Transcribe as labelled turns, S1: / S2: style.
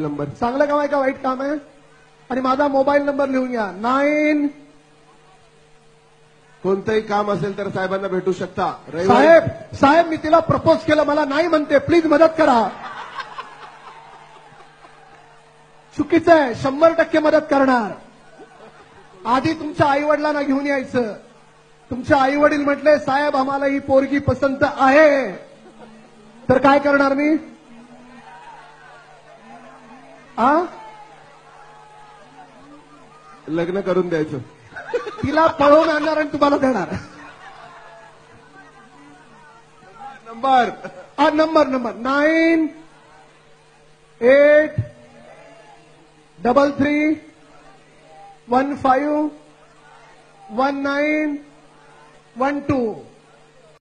S1: Number.
S2: चांगलं काम आहे का? वाईट काम आहे. आणि माझा मोबाईल नंबर लिहून घ्या नाईन.
S1: कोणतंही काम असेल तर साहेबांना भेटू शकता.
S2: साहेब साहेब मी तिला प्रपोज केलं. मला नाही म्हणते. प्लीज मदत करा. चुकीचं आहे. शंभर टक्के मदत करणार. आधी तुमच्या आई वडिलांना घेऊन यायचं. तुमचे आई वडील म्हटले साहेब आम्हाला ही पोरगी पसंत आहे. तर काय करणार मी? आ?
S1: लग्न करून द्यायचं.
S2: तिला पळवून आणणार आणि तुम्हाला देणार.
S1: नंबर.
S2: हा number number. Nine eight double three one five one nine one two.